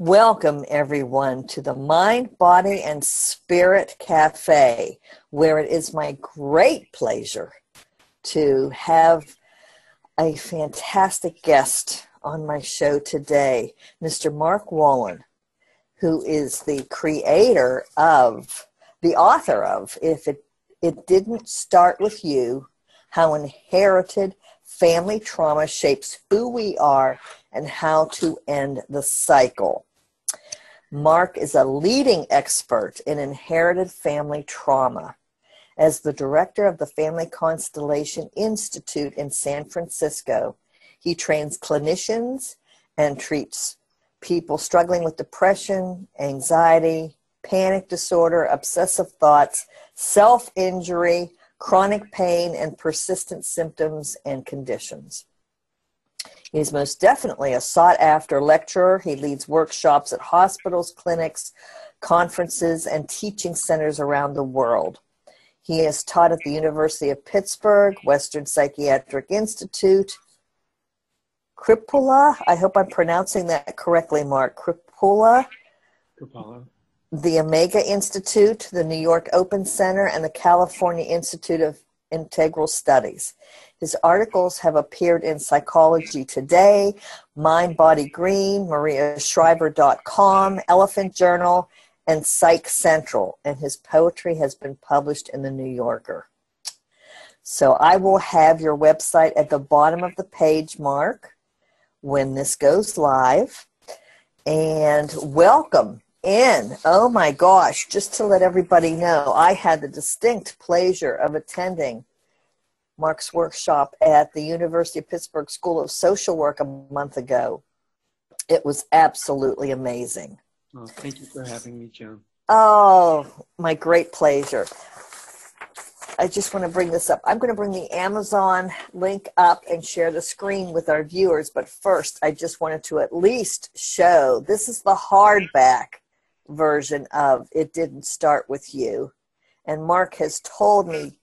Welcome, everyone, to the Mind, Body, and Spirit Cafe, where it is my great pleasure to have a fantastic guest on my show today, Mr. Mark Wolynn, who is the creator of, the author of, If It, it Didn't Start With You, How Inherited Family Trauma Shapes Who We Are and How to End the Cycle. Mark is a leading expert in inherited family trauma. As the director of the Family Constellation Institute in San Francisco, he trains clinicians and treats people struggling with depression, anxiety, panic disorder, obsessive thoughts, self injury, chronic pain, and persistent symptoms and conditions. He's most definitely a sought after lecturer. He leads workshops at hospitals, clinics, conferences, and teaching centers around the world. He has taught at the University of Pittsburgh, Western Psychiatric Institute, Krippula. I hope I'm pronouncing that correctly, Mark. Krippula. Krippala. The Omega Institute, the New York Open Center, and the California Institute of Integral Studies. His articles have appeared in Psychology Today, Mind Body Green, MariaShriver.com, Elephant Journal, and Psych Central, and his poetry has been published in The New Yorker. So I will have your website at the bottom of the page, Mark, when this goes live. And welcome in. Oh my gosh, just to let everybody know, I had the distinct pleasure of attending Mark's workshop at the University of Pittsburgh School of Social Work a month ago. It was absolutely amazing. Oh, thank you for having me, Joan. Oh, my great pleasure. I just want to bring this up. I'm going to bring the Amazon link up and share the screen with our viewers. But first, I just wanted to at least show this is the hardback version of It Didn't Start With You. And Mark has told me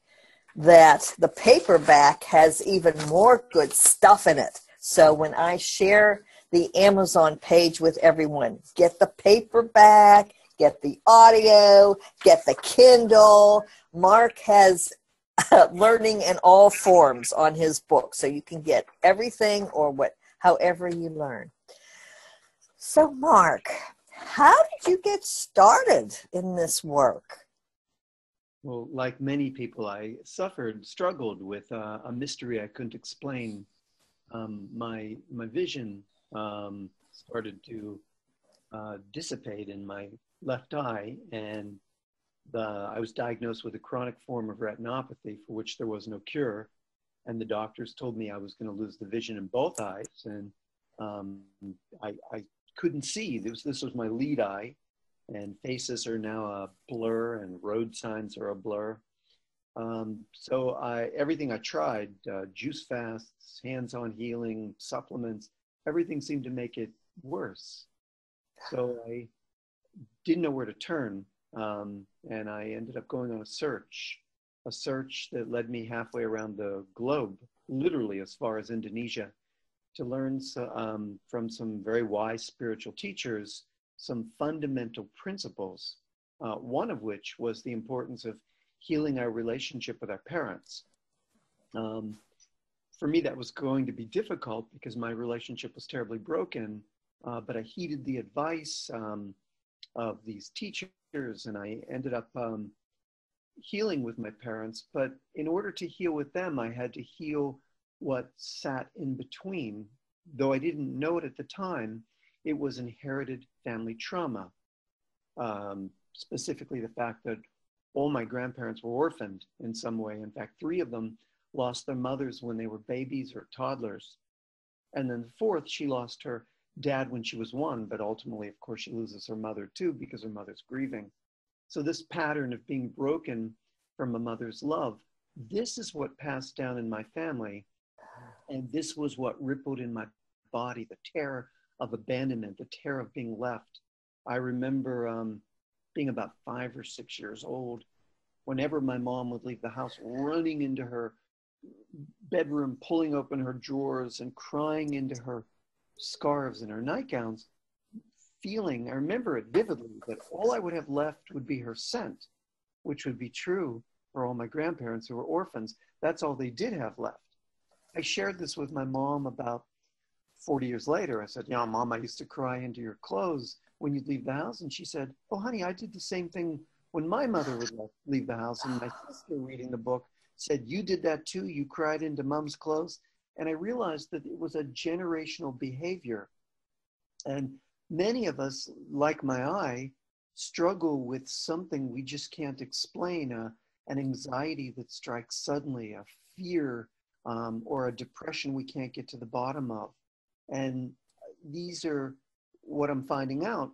that the paperback has even more good stuff in it. So when I share the Amazon page with everyone, get the paperback, get the audio, get the Kindle. Mark has uh, learning in all forms on his book, so you can get everything or what however you learn. So Mark, how did you get started in this work? Well, like many people, I suffered, struggled with uh, a mystery I couldn't explain. Um, my my vision um, started to uh, dissipate in my left eye, and the, I was diagnosed with a chronic form of retinopathy for which there was no cure. And the doctors told me I was going to lose the vision in both eyes, and um, I, I couldn't see. This, this was my lead eye, and faces are now a blur and road signs are a blur. Um, so I, everything I tried, uh, juice fasts, hands-on healing, supplements, everything seemed to make it worse. So I didn't know where to turn. Um, and I ended up going on a search, a search that led me halfway around the globe, literally as far as Indonesia, to learn um, from some very wise spiritual teachers some fundamental principles, uh, one of which was the importance of healing our relationship with our parents. Um, for me, that was going to be difficult because my relationship was terribly broken, uh, but I heeded the advice um, of these teachers and I ended up um, healing with my parents. But in order to heal with them, I had to heal what sat in between. Though I didn't know it at the time, it was inherited family trauma. Um, specifically, the fact that all my grandparents were orphaned in some way. In fact, three of them lost their mothers when they were babies or toddlers. And then the fourth, she lost her dad when she was one, but ultimately, of course, she loses her mother too because her mother's grieving. So, this pattern of being broken from a mother's love, this is what passed down in my family. And this was what rippled in my body the terror of abandonment, the terror of being left. I remember um, being about five or six years old. Whenever my mom would leave the house, running into her bedroom, pulling open her drawers and crying into her scarves and her nightgowns, feeling, I remember it vividly, that all I would have left would be her scent, which would be true for all my grandparents who were orphans. That's all they did have left. I shared this with my mom about 40 years later. I said, Yeah, mom, I used to cry into your clothes when you'd leave the house. And she said, Oh, honey, I did the same thing when my mother would leave the house. And my sister, reading the book, said, You did that too. You cried into mom's clothes. And I realized that it was a generational behavior. And many of us, like my eye, struggle with something we just can't explain a, an anxiety that strikes suddenly, a fear, um, or a depression we can't get to the bottom of. And these are what I'm finding out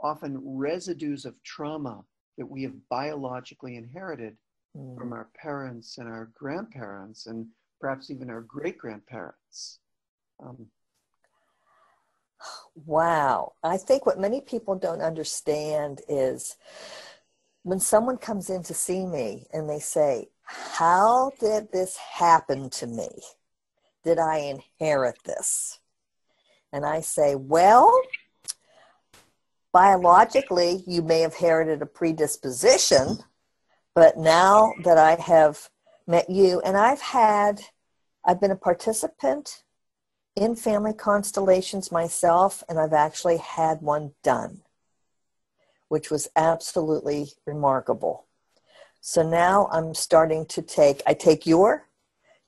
often residues of trauma that we have biologically inherited mm. from our parents and our grandparents and perhaps even our great grandparents. Um, wow. I think what many people don't understand is when someone comes in to see me and they say, How did this happen to me? Did I inherit this? And I say, Well, biologically, you may have inherited a predisposition, but now that I have met you, and I've had, I've been a participant in family constellations myself, and I've actually had one done, which was absolutely remarkable. So now I'm starting to take, I take your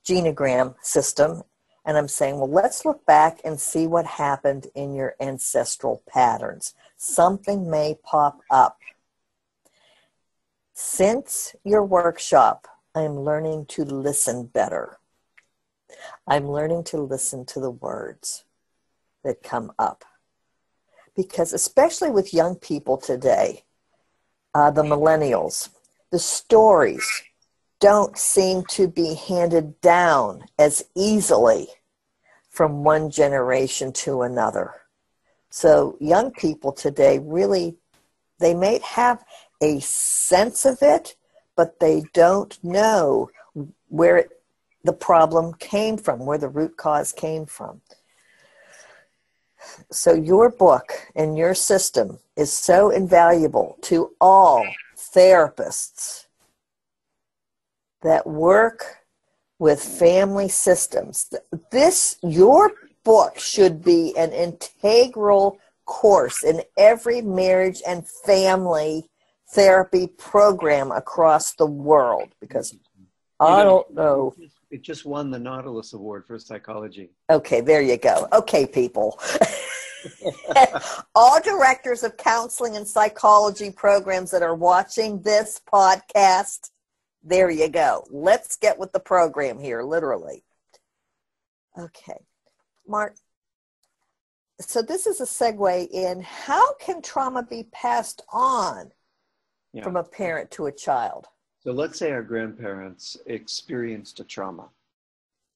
genogram system and I'm saying, well, let's look back and see what happened in your ancestral patterns. Something may pop up. Since your workshop, I'm learning to listen better. I'm learning to listen to the words that come up. Because, especially with young people today, uh, the millennials, the stories don't seem to be handed down as easily from one generation to another. So young people today really they may have a sense of it, but they don't know where it, the problem came from, where the root cause came from. So your book and your system is so invaluable to all therapists that work with family systems. This, your book should be an integral course in every marriage and family therapy program across the world because I don't know. It just won the Nautilus Award for psychology. Okay, there you go. Okay, people. All directors of counseling and psychology programs that are watching this podcast, there you go. Let's get with the program here, literally. Okay. Mark, so this is a segue in how can trauma be passed on yeah. from a parent to a child? So let's say our grandparents experienced a trauma.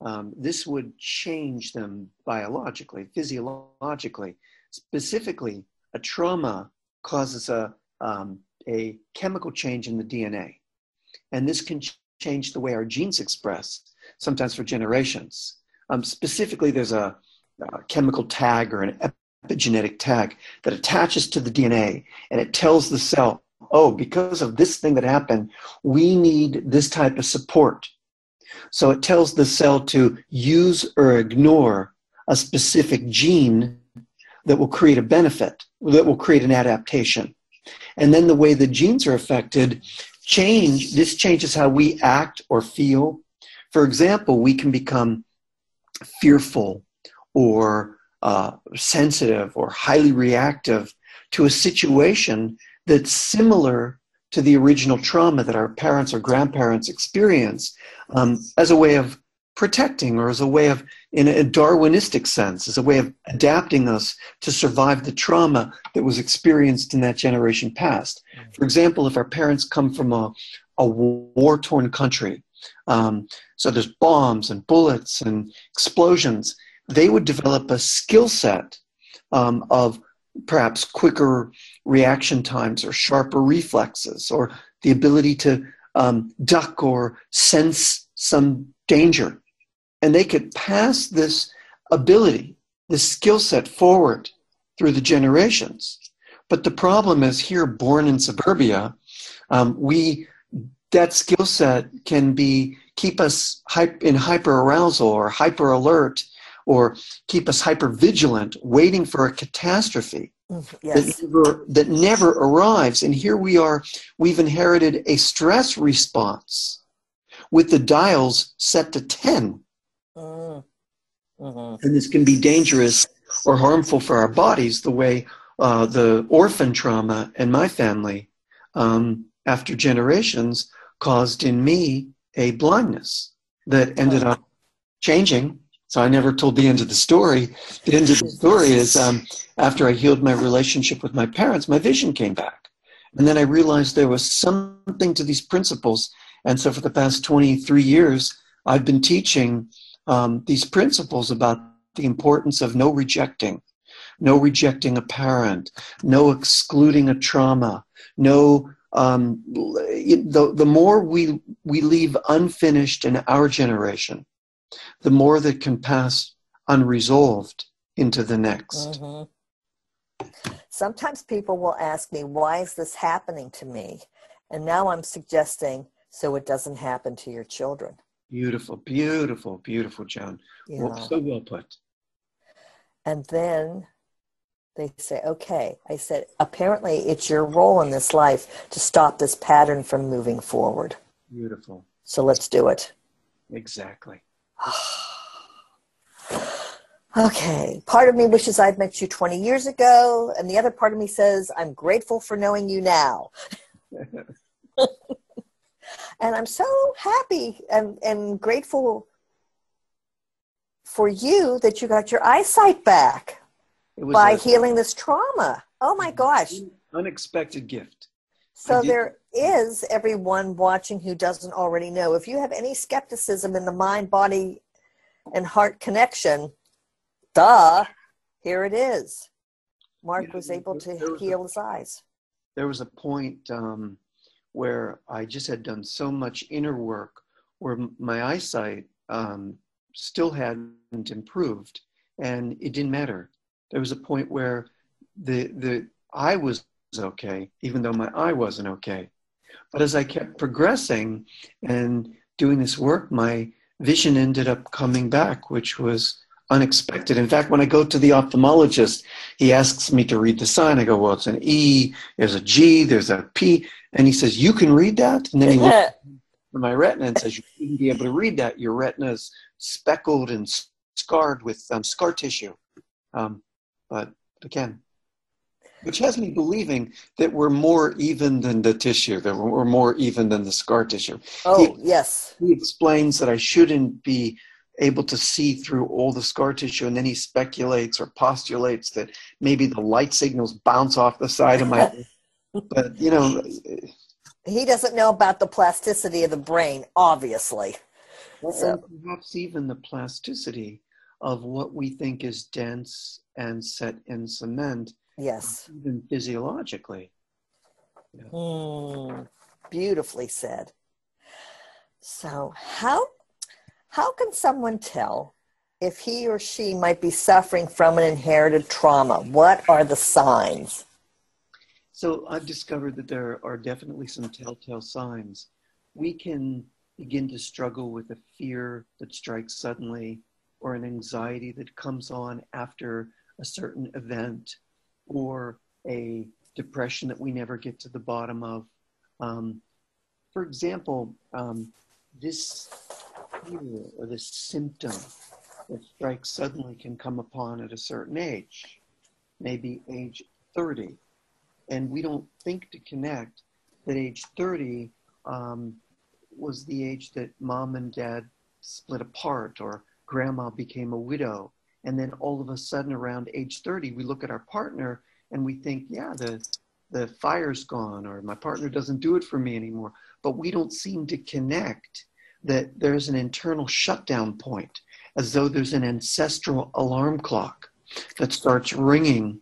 Um, this would change them biologically, physiologically. Specifically, a trauma causes a, um, a chemical change in the DNA. And this can ch- change the way our genes express, sometimes for generations. Um, specifically, there's a, a chemical tag or an epigenetic tag that attaches to the DNA and it tells the cell, oh, because of this thing that happened, we need this type of support. So it tells the cell to use or ignore a specific gene that will create a benefit, that will create an adaptation. And then the way the genes are affected change, this changes how we act or feel. For example, we can become fearful or uh, sensitive or highly reactive to a situation that's similar to the original trauma that our parents or grandparents experienced um, as a way of protecting or as a way of, in a Darwinistic sense, as a way of adapting us to survive the trauma that was experienced in that generation past. For example, if our parents come from a, a war torn country um, so there's bombs and bullets and explosions. They would develop a skill set um, of perhaps quicker reaction times or sharper reflexes or the ability to um, duck or sense some danger. And they could pass this ability, this skill set forward through the generations. But the problem is here, born in suburbia, um, we that skill set can be keep us in hyper arousal or hyper alert or keep us hyper vigilant, waiting for a catastrophe mm, yes. that, never, that never arrives. And here we are, we've inherited a stress response with the dials set to 10. Mm. Mm-hmm. And this can be dangerous or harmful for our bodies, the way uh, the orphan trauma in my family um, after generations caused in me a blindness that ended up changing. So I never told the end of the story. The end of the story is um, after I healed my relationship with my parents, my vision came back. And then I realized there was something to these principles. And so for the past 23 years, I've been teaching um, these principles about the importance of no rejecting, no rejecting a parent, no excluding a trauma, no um, the, the more we, we leave unfinished in our generation, the more that can pass unresolved into the next. Mm-hmm. Sometimes people will ask me, why is this happening to me? And now I'm suggesting so it doesn't happen to your children. Beautiful, beautiful, beautiful, Joan. Yeah. Well, so well put. And then they say, okay. I said, apparently it's your role in this life to stop this pattern from moving forward. Beautiful. So let's do it. Exactly. okay. Part of me wishes I'd met you 20 years ago, and the other part of me says, I'm grateful for knowing you now. and I'm so happy and, and grateful for you that you got your eyesight back by a, healing this trauma. Oh my gosh. Unexpected gift. So there is everyone watching who doesn't already know. If you have any skepticism in the mind, body, and heart connection, duh, here it is. Mark was able to was heal a, his eyes. There was a point um, where I just had done so much inner work where my eyesight um, still hadn't improved and it didn't matter there was a point where the the I was okay, even though my eye wasn't okay. But as I kept progressing and doing this work, my vision ended up coming back, which was unexpected. In fact, when I go to the ophthalmologist, he asks me to read the sign. I go, well, it's an E, there's a G, there's a P. And he says, you can read that? And then he looks at my retina and says, you shouldn't be able to read that. Your retina is speckled and scarred with um, scar tissue. Um, but again, which has me believing that we're more even than the tissue, that we're more even than the scar tissue. Oh, he, yes. He explains that I shouldn't be able to see through all the scar tissue, and then he speculates or postulates that maybe the light signals bounce off the side of my. but you know, he doesn't know about the plasticity of the brain, obviously. Well, so. perhaps even the plasticity of what we think is dense and set in cement. Yes. Even physiologically. Yeah. Mm, beautifully said. So how how can someone tell if he or she might be suffering from an inherited trauma? What are the signs? So I've discovered that there are definitely some telltale signs. We can begin to struggle with a fear that strikes suddenly or an anxiety that comes on after a certain event or a depression that we never get to the bottom of. Um, for example, um, this fear or this symptom that strikes suddenly can come upon at a certain age, maybe age 30. And we don't think to connect that age 30 um, was the age that mom and dad split apart or grandma became a widow. And then all of a sudden, around age 30, we look at our partner and we think, yeah, the, the fire's gone, or my partner doesn't do it for me anymore. But we don't seem to connect that there's an internal shutdown point, as though there's an ancestral alarm clock that starts ringing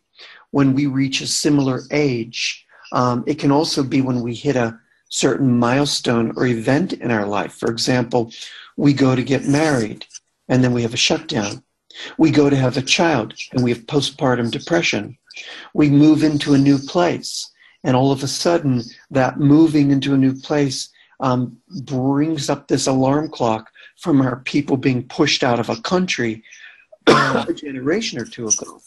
when we reach a similar age. Um, it can also be when we hit a certain milestone or event in our life. For example, we go to get married and then we have a shutdown. We go to have a child and we have postpartum depression. We move into a new place, and all of a sudden, that moving into a new place um, brings up this alarm clock from our people being pushed out of a country a generation or two ago.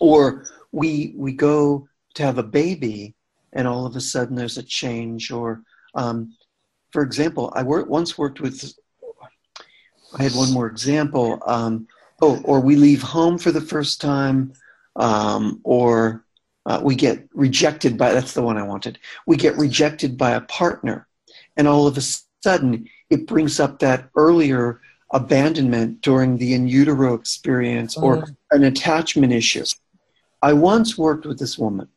Or we we go to have a baby, and all of a sudden there's a change. Or, um, for example, I wor- once worked with. I had one more example. Um, or we leave home for the first time, um, or uh, we get rejected by. That's the one I wanted. We get rejected by a partner, and all of a sudden it brings up that earlier abandonment during the in utero experience or mm. an attachment issue. I once worked with this woman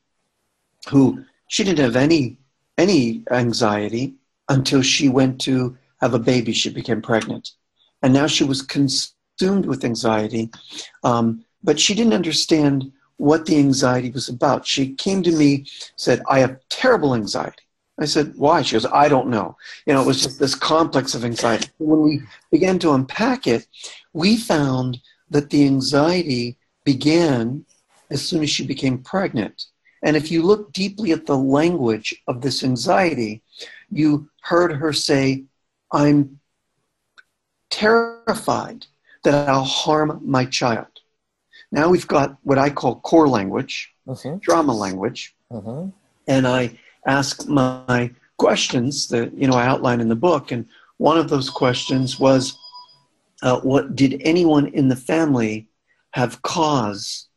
who she didn't have any any anxiety until she went to have a baby. She became pregnant, and now she was consumed with anxiety, um, but she didn't understand what the anxiety was about. She came to me, said, "I have terrible anxiety." I said, why? She goes, I don't know. You know, it was just this complex of anxiety. When we began to unpack it, we found that the anxiety began as soon as she became pregnant. And if you look deeply at the language of this anxiety, you heard her say, I'm terrified that I'll harm my child. Now we've got what I call core language, mm-hmm. drama language, mm-hmm. and I ask my questions that you know I outline in the book, and one of those questions was, uh, "What did anyone in the family have cause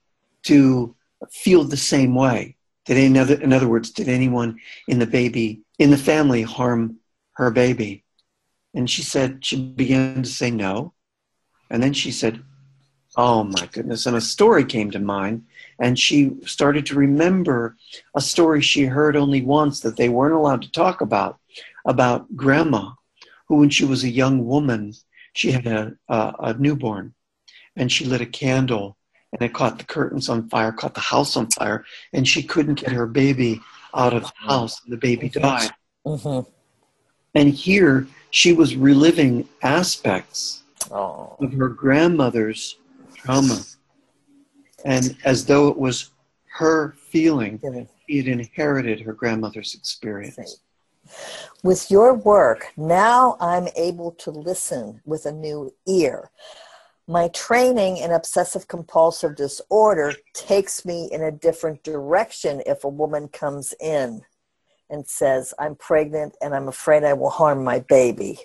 to feel the same way? Did any other, in other words, did anyone in the baby in the family harm her baby?" And she said she began to say no, and then she said, "Oh my goodness!" And a story came to mind and she started to remember a story she heard only once that they weren't allowed to talk about about grandma who when she was a young woman she had a, a, a newborn and she lit a candle and it caught the curtains on fire caught the house on fire and she couldn't get her baby out of the house and the baby died mm-hmm. and here she was reliving aspects oh. of her grandmother's trauma and as though it was her feeling, had inherited her grandmother's experience. With your work, now I'm able to listen with a new ear. My training in obsessive compulsive disorder takes me in a different direction if a woman comes in and says, I'm pregnant and I'm afraid I will harm my baby.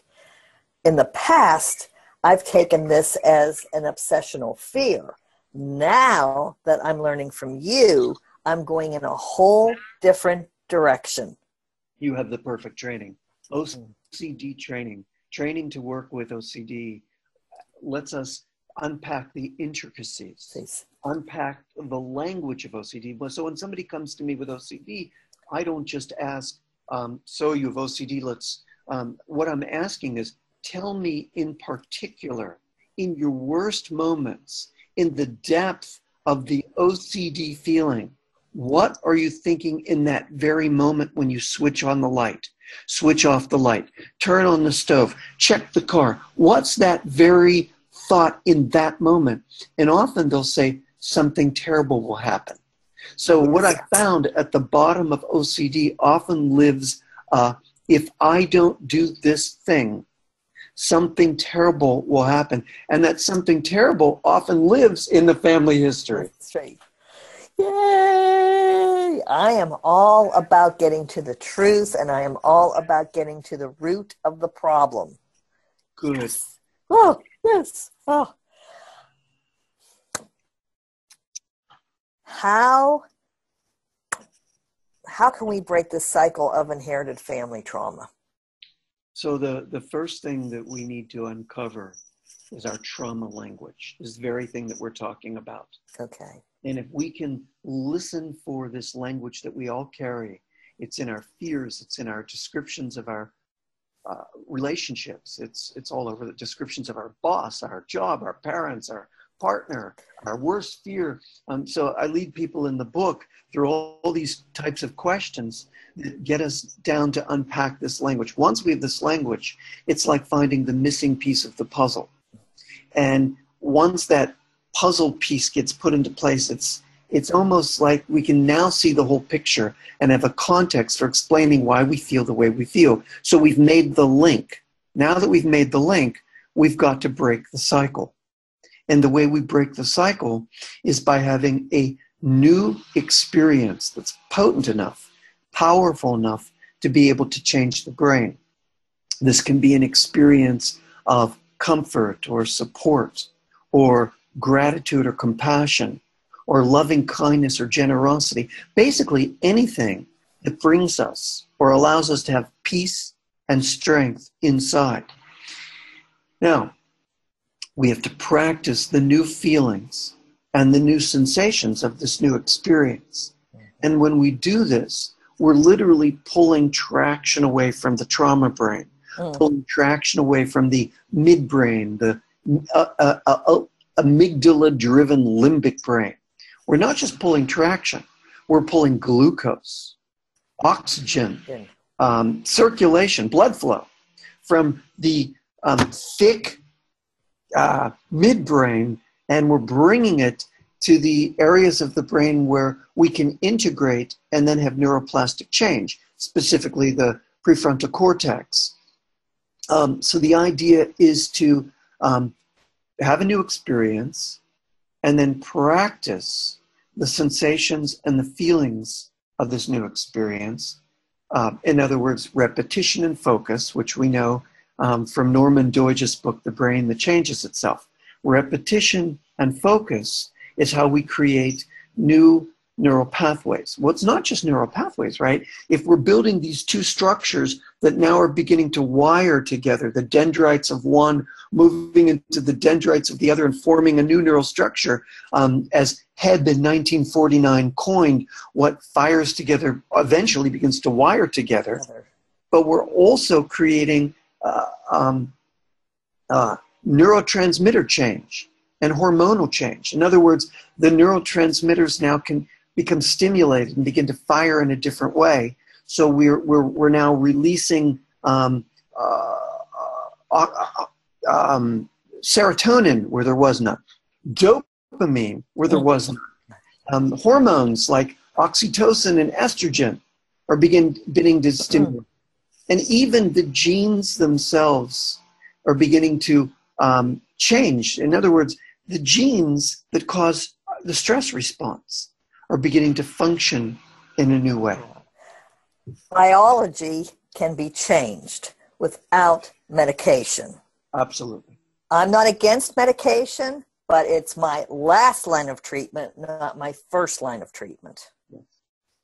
In the past, I've taken this as an obsessional fear. Now that I'm learning from you, I'm going in a whole different direction. You have the perfect training. OCD training, training to work with OCD, lets us unpack the intricacies, Please. unpack the language of OCD. So when somebody comes to me with OCD, I don't just ask, um, so you have OCD, let's, um, what I'm asking is, tell me in particular, in your worst moments, in the depth of the OCD feeling. What are you thinking in that very moment when you switch on the light? Switch off the light, turn on the stove, check the car. What's that very thought in that moment? And often they'll say, something terrible will happen. So, what I found at the bottom of OCD often lives uh, if I don't do this thing, something terrible will happen. And that something terrible often lives in the family history. That's right. Yay! I am all about getting to the truth and I am all about getting to the root of the problem. Good. Yes. Oh, yes. Oh. How how can we break the cycle of inherited family trauma? So the, the first thing that we need to uncover is our trauma language, this very thing that we're talking about. Okay. And if we can listen for this language that we all carry, it's in our fears, it's in our descriptions of our uh, relationships, it's, it's all over the descriptions of our boss, our job, our parents, our partner, our worst fear. Um, so I lead people in the book through all, all these types of questions that get us down to unpack this language. Once we have this language, it's like finding the missing piece of the puzzle. And once that puzzle piece gets put into place, it's it's almost like we can now see the whole picture and have a context for explaining why we feel the way we feel. So we've made the link. Now that we've made the link, we've got to break the cycle. And the way we break the cycle is by having a new experience that's potent enough, powerful enough to be able to change the brain. This can be an experience of comfort or support or gratitude or compassion or loving kindness or generosity. Basically, anything that brings us or allows us to have peace and strength inside. Now, we have to practice the new feelings and the new sensations of this new experience. And when we do this, we're literally pulling traction away from the trauma brain, mm. pulling traction away from the midbrain, the uh, uh, uh, uh amygdala driven limbic brain. We're not just pulling traction, we're pulling glucose, oxygen, um, circulation, blood flow from the um, thick uh, midbrain, and we're bringing it to the areas of the brain where we can integrate and then have neuroplastic change, specifically the prefrontal cortex. Um, so the idea is to um, have a new experience and then practice the sensations and the feelings of this new experience. Uh, in other words, repetition and focus, which we know um, from Norman Doidge's book, The Brain That Changes Itself. Repetition and focus is how we create new neural pathways. Well, it's not just neural pathways, right? If we're building these two structures that now are beginning to wire together, the dendrites of one moving into the dendrites of the other and forming a new neural structure, um, as Hebb in 1949 coined, what fires together eventually begins to wire together. But we're also creating uh, um, uh, neurotransmitter change and hormonal change. In other words, the neurotransmitters now can become stimulated and begin to fire in a different way. So we're, we're, we're now releasing um, uh, uh, uh, um, serotonin where there was none, dopamine where there was none. Um, hormones like oxytocin and estrogen are begin, beginning to stimulate. And even the genes themselves are beginning to um, change. In other words, the genes that cause the stress response are beginning to function in a new way. Biology can be changed without medication. Absolutely. I'm not against medication, but it's my last line of treatment, not my first line of treatment. Yes.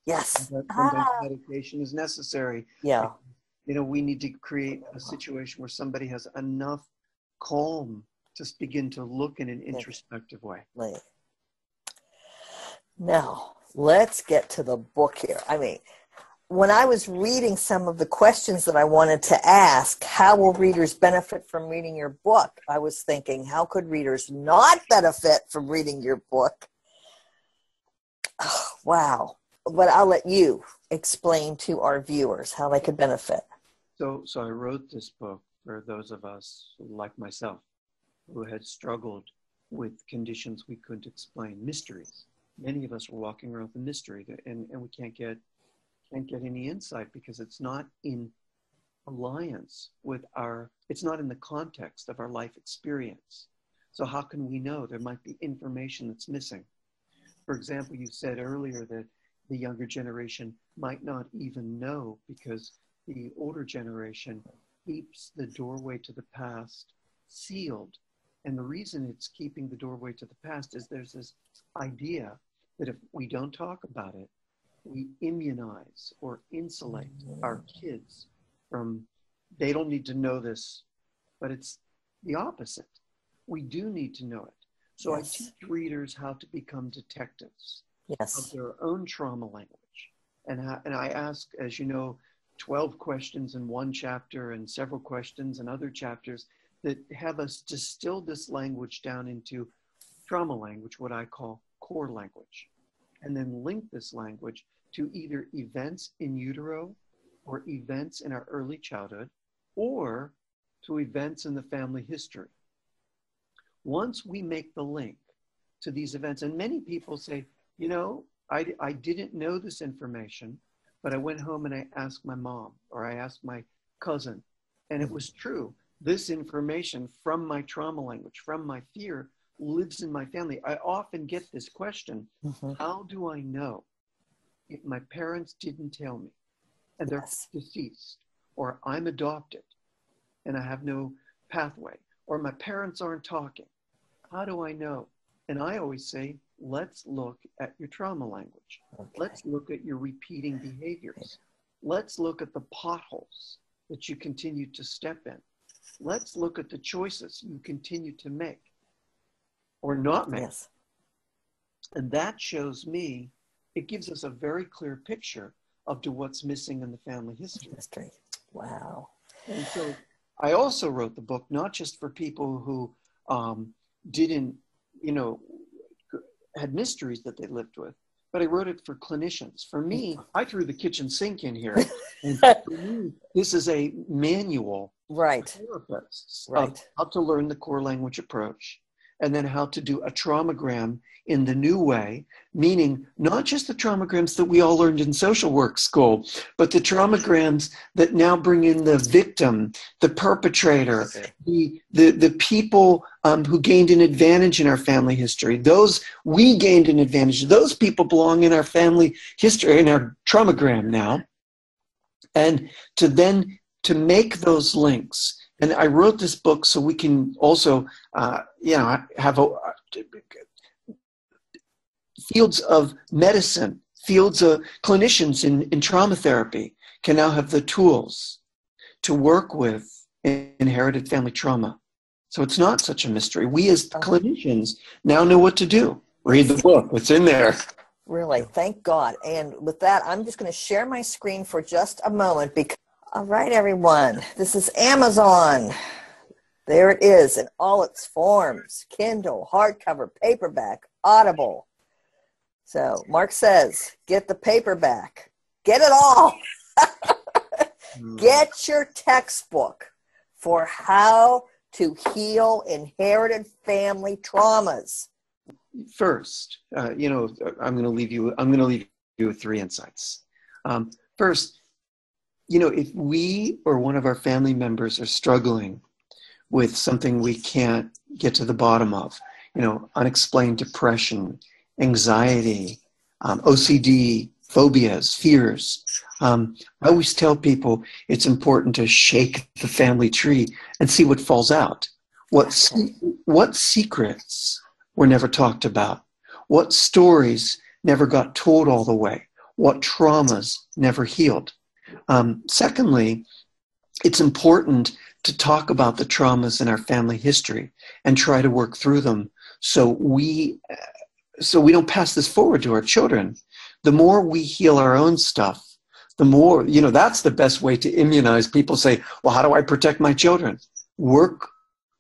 Yes. Ah. medication is necessary. Yeah. You know, we need to create a situation where somebody has enough calm to begin to look in an introspective way. Right. Now, let's get to the book here. I mean, when I was reading some of the questions that I wanted to ask, how will readers benefit from reading your book? I was thinking, how could readers not benefit from reading your book? Oh, wow. But I'll let you explain to our viewers how they could benefit. So, so I wrote this book for those of us like myself who had struggled with conditions we couldn't explain, mysteries. Many of us are walking around with a mystery and, and we can't get can't get any insight because it's not in alliance with our it's not in the context of our life experience. So how can we know there might be information that's missing? For example you said earlier that the younger generation might not even know because the older generation keeps the doorway to the past sealed and the reason it's keeping the doorway to the past is there's this idea that if we don't talk about it, we immunize or insulate our kids from, they don't need to know this, but it's the opposite. We do need to know it. So yes. I teach readers how to become detectives yes. of their own trauma language. And, and I ask, as you know, 12 questions in one chapter and several questions in other chapters that have us distill this language down into trauma language, what I call core language, and then link this language to either events in utero or events in our early childhood or to events in the family history. Once we make the link to these events, and many people say, you know, I, I didn't know this information, but I went home and I asked my mom or I asked my cousin, and it was true. This information from my trauma language, from my fear, lives in my family. I often get this question Mhm. How do I know if my parents didn't tell me and they're Yes. deceased, or I'm adopted and I have no pathway, or my parents aren't talking? How do I know? And I always say, let's look at your trauma language. Okay. Let's look at your repeating behaviors. Let's look at the potholes that you continue to step in. Let's look at the choices you continue to make or not make. Yes. And that shows me, it gives us a very clear picture of to what's missing in the family history. History. Wow. And so I also wrote the book not just for people who um, didn't, you know, had mysteries that they lived with, but I wrote it for clinicians. For me, I threw the kitchen sink in here. And for me, this is a manual Right. for therapists of Right. how to learn the core language approach and then how to do a traumagram in the new way, meaning not just the traumograms that we all learned in social work school, but the traumograms that now bring in the victim, the perpetrator, the, the, the people um, who gained an advantage in our family history. Those we gained an advantage. Those people belong in our family history, in our traumagram now. And to then to make those links. And I wrote this book so we can also, uh, you know, have a, fields of medicine, fields of clinicians in, in trauma therapy can now have the tools to work with inherited family trauma. So it's not such a mystery. We as uh-huh. clinicians now know what to do. Read the book, it's in there. Really, thank God. And with that, I'm just going to share my screen for just a moment. Because, all right, everyone, this is Amazon. There it is in all its forms Kindle, hardcover, paperback, Audible. So Mark says, get the paperback, get it all. Hmm. Get your textbook for how to heal inherited family traumas. First, uh, you know, I'm going to leave you. I'm going to leave you with three insights. Um, first, you know, if we or one of our family members are struggling with something we can't get to the bottom of, you know, unexplained depression, anxiety, um, OCD, phobias, fears. Um, I always tell people it's important to shake the family tree and see what falls out. What, se- what secrets were never talked about? What stories never got told all the way? What traumas never healed? Um, secondly, it's important to talk about the traumas in our family history and try to work through them so we so we don't pass this forward to our children the more we heal our own stuff the more you know that's the best way to immunize people say well how do i protect my children? Work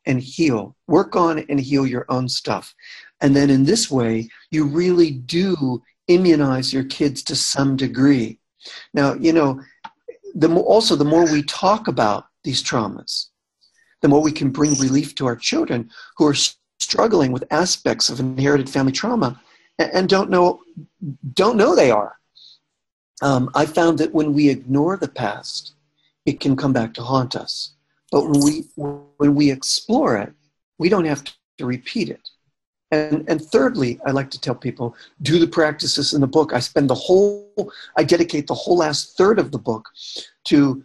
and heal. Work on and heal your own stuff. And then in this way you really do immunize your kids to some degree. Now you know the more, also the more we talk about these traumas the more we can bring relief to our children who are struggling with aspects of inherited family trauma and, don't know don't know they are. Um, i found that when we ignore the past it can come back to haunt us. But when we when we explore it we don't have to repeat it. And and thirdly i like to tell people do the practices in the book. I spend the whole i dedicate the whole last third of the book to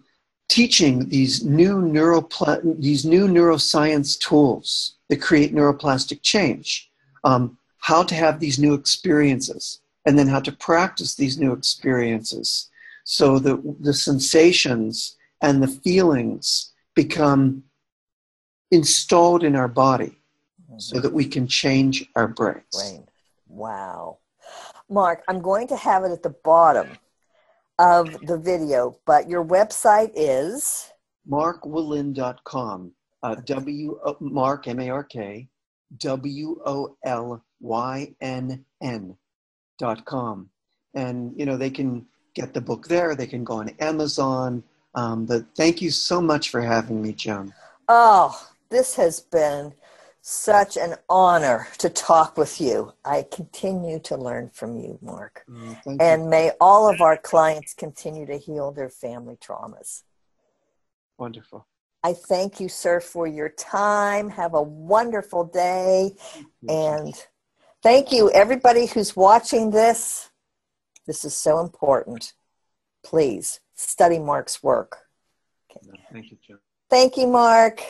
teaching these new neuropla- these new neuroscience tools that create neuroplastic change. Um, how to have these new experiences and then how to practice these new experiences so that the sensations and the feelings become installed in our body so that we can change our brains. Brain. Wow. Mark, I'm going to have it at the bottom of the video, but your website is markwolynn.com. Uh, w Mark M A R K W O L Y N N dot com, and you know they can get the book there. They can go on Amazon. Um, but thank you so much for having me, Joan. Oh, this has been such an honor to talk with you. I continue to learn from you, Mark. Thank And you. may all of our clients continue to heal their family traumas. Wonderful. I thank you, sir, for your time. Have a wonderful day. And thank you, everybody who's watching this. This is so important. Please study Mark's work. No, thank you, Joan. Thank you, Mark.